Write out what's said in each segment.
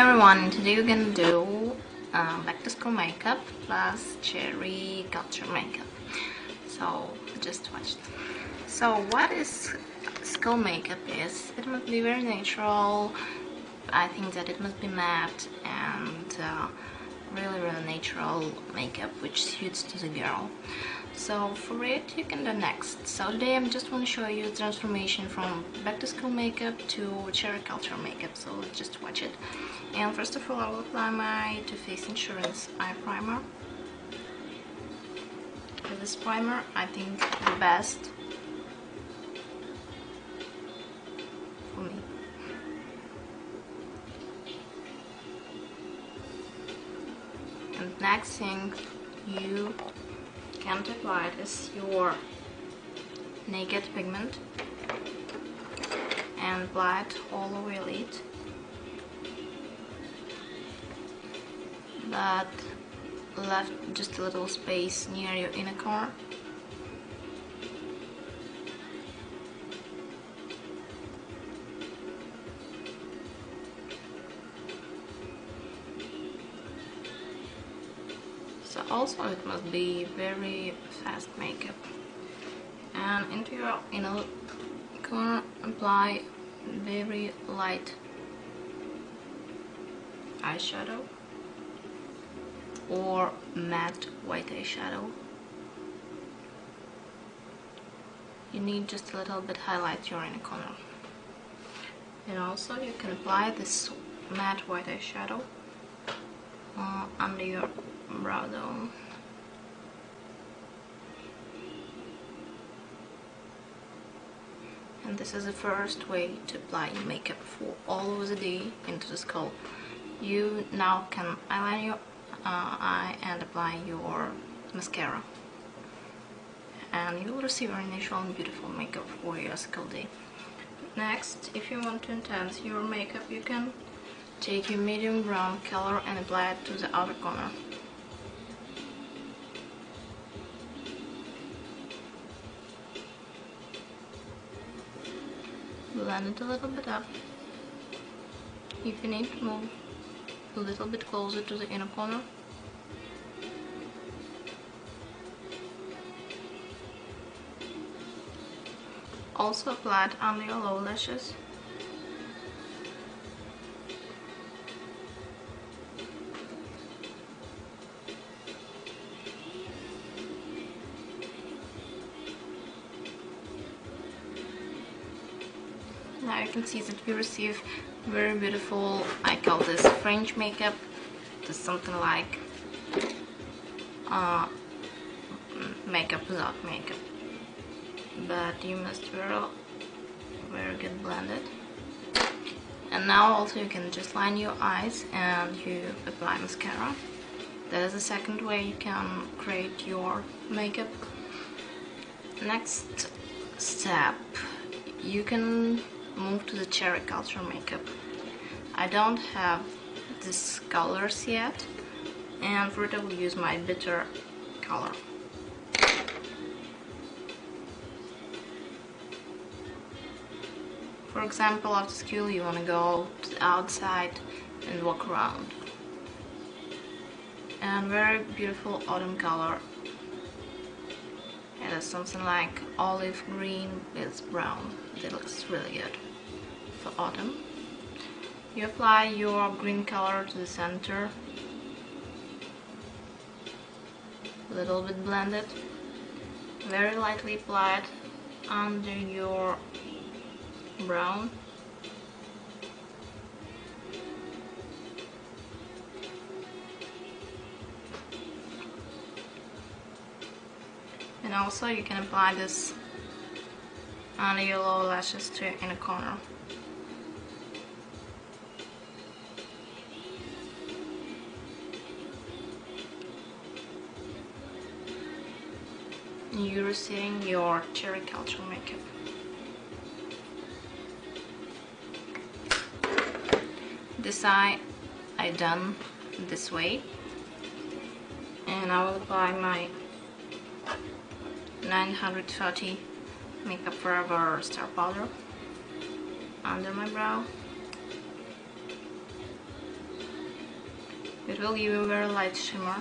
everyone, today we're gonna do uh, back to school makeup plus cherry culture makeup. So just watch. So what is school makeup is? It must be very natural. I think that it must be matte and uh, really really natural makeup which suits to the girl so for it you can do next. So today I'm just want to show you the transformation from back to school makeup to cherry culture makeup. So just watch it. And first of all I will apply my Too Faced Insurance eye primer. With this primer I think the best for me. And next thing you can apply is your naked pigment. And apply it all over your lid. But left just a little space near your inner corner also it must be very fast makeup. And into your inner corner apply very light eyeshadow or matte white eyeshadow. You need just a little bit highlight your inner corner. And also you can apply this matte white eyeshadow uh, under your brow. And this is the first way to apply makeup for all over the day into the skull. You now can eyeliner your uh, eye and apply your mascara. And you will receive your initial and beautiful makeup for your skull day. Next, if you want to enhance your makeup, you can take your medium brown color and apply it to the outer corner. It a little bit up. If you need to move a little bit closer to the inner corner. Also apply it under your lower lashes. Can see that we receive very beautiful. I call this French makeup. It's something like uh, makeup without makeup. But you must very very good blended. And now also you can just line your eyes and you apply mascara. That is the second way you can create your makeup. Next step you can to cherry culture makeup. I don't have these colors yet and for it I will use my bitter color. For example, after school you want to go outside and walk around. And very beautiful autumn color. It is something like olive green with brown. It looks really good for autumn. You apply your green color to the center, a little bit blended, very lightly applied under your brown. And also you can apply this under your lower lashes to your inner corner. You're receiving your cherry culture makeup. This eye I done this way and I will apply my 930 Makeup Forever Star Powder under my brow It will give you a very light shimmer.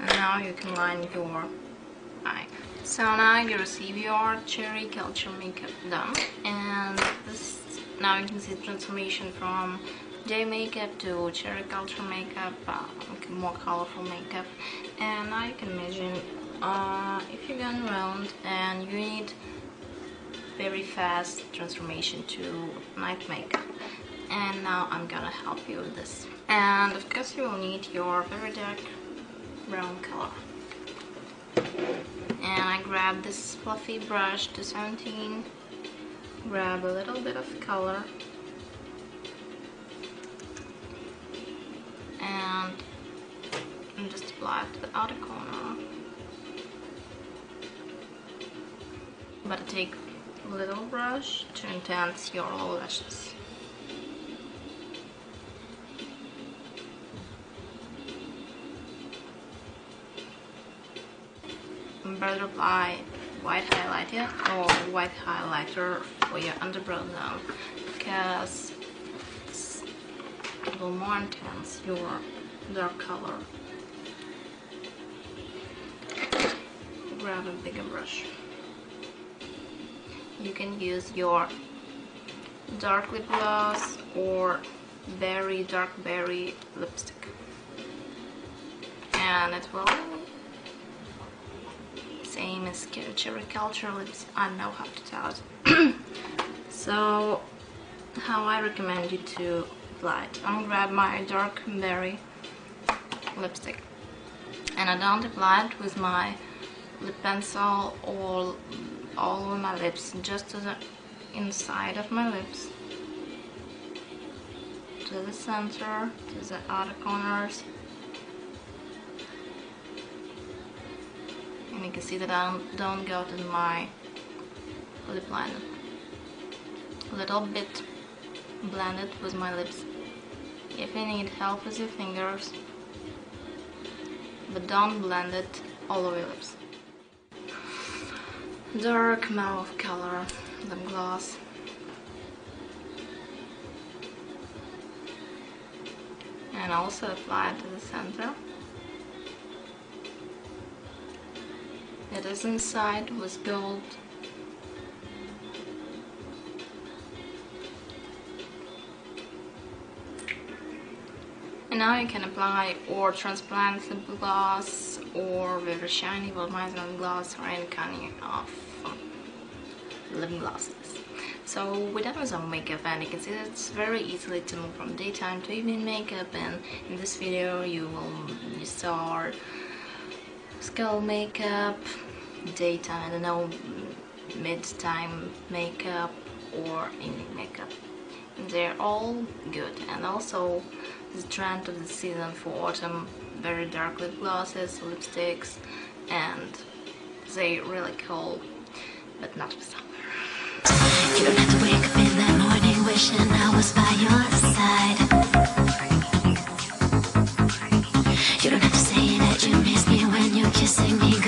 And now you can line your eye. So now you receive your cherry culture makeup done. And this now you can see the transformation from day makeup to cherry culture makeup, uh, more colorful makeup. And now you can imagine uh, if you're going around and you need very fast transformation to night makeup. And now I'm gonna help you with this. And of course you will need your very dark brown color. And I grab this fluffy brush to 17 grab a little bit of color. And, and just apply it to the outer corner. But I take a little brush to enhance your lashes better apply white highlighter or white highlighter for your underbrow now because it will more intense your dark color. Grab a bigger brush. You can use your dark lip gloss or very dark berry lipstick and it will same as Cherry Culture lips. I know how to tell it. so, how I recommend you to apply it. I'm gonna grab my dark berry lipstick and I don't apply it with my lip pencil all, all over my lips, just to the inside of my lips, to the center, to the outer corners, and you can see that I don't go to my lip liner. A little bit blended with my lips. If you need help with your fingers but don't blend it all over your lips. Dark mauve color lip gloss. And also apply it to the center It is inside with gold. And now you can apply or transplant lip gloss or very shiny volumizing gloss or any kind of lip glosses. So with our makeup and you can see that it's very easily to move from daytime to evening makeup and in this video you will you saw skull makeup, daytime, I don't know, mid-time makeup or evening makeup. They're all good and also the trend of the season for autumn, very dark lip glosses, lipsticks and they really cool, but not for summer. You don't have to wake up in that morning wishing I was back kissing me